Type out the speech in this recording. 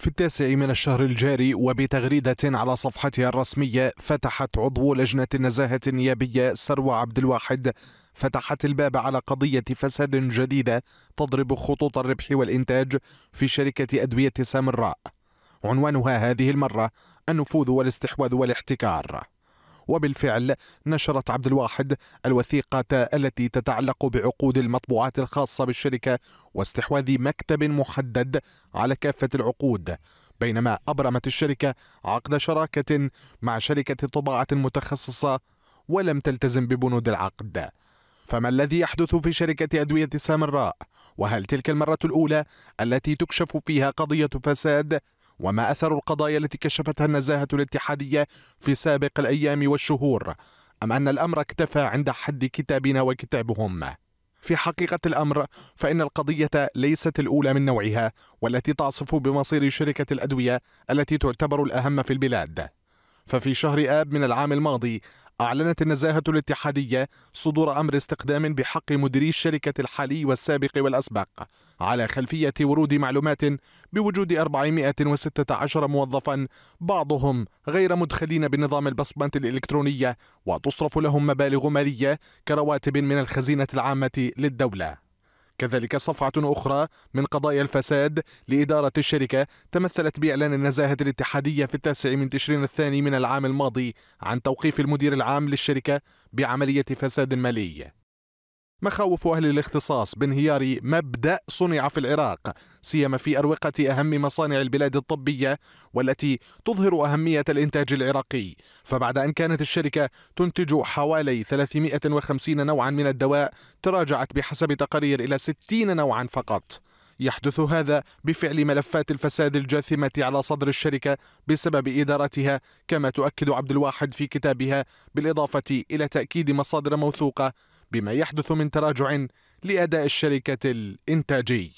في التاسع من الشهر الجاري وبتغريدة على صفحتها الرسمية فتحت عضو لجنة النزاهة النيابية سروى عبد الواحد. فتحت الباب على قضية فساد جديدة تضرب خطوط الربح والإنتاج في شركة أدوية سامراء. عنوانها هذه المرة النفوذ والاستحواذ والاحتكار. وبالفعل نشرت عبد الواحد الوثيقة التي تتعلق بعقود المطبوعات الخاصة بالشركة واستحواذ مكتب محدد على كافة العقود بينما أبرمت الشركة عقد شراكة مع شركة طباعة متخصصة ولم تلتزم ببنود العقد فما الذي يحدث في شركة أدوية سامراء؟ وهل تلك المرة الأولى التي تكشف فيها قضية فساد وما أثر القضايا التي كشفتها النزاهة الاتحادية في سابق الأيام والشهور أم أن الأمر اكتفى عند حد كتابنا وكتابهم؟ في حقيقة الأمر فإن القضية ليست الأولى من نوعها والتي تعصف بمصير شركة الأدوية التي تعتبر الأهم في البلاد. ففي شهر آب من العام الماضي أعلنت النزاهة الاتحادية صدور أمر استقدام بحق مديري الشركة الحالي والسابق والأسبق على خلفية ورود معلومات بوجود 416 موظفا بعضهم غير مدخلين بنظام البصمة الإلكترونية وتصرف لهم مبالغ مالية كرواتب من الخزينة العامة للدولة. كذلك صفعة أخرى من قضايا الفساد لإدارة الشركة تمثلت بإعلان النزاهة الاتحادية في التاسع من تشرين الثاني من العام الماضي عن توقيف المدير العام للشركة بعملية فساد مالي. مخاوف أهل الاختصاص بانهيار مبدأ صنع في العراق سيما في أروقة أهم مصانع البلاد الطبية والتي تظهر أهمية الإنتاج العراقي. فبعد أن كانت الشركة تنتج حوالي 350 نوعا من الدواء تراجعت بحسب تقارير إلى 60 نوعا فقط. يحدث هذا بفعل ملفات الفساد الجاثمة على صدر الشركة بسبب إدارتها كما تؤكد عبد الواحد في كتابها بالإضافة إلى تأكيد مصادر موثوقة بما يحدث من تراجع لأداء الشركة الإنتاجي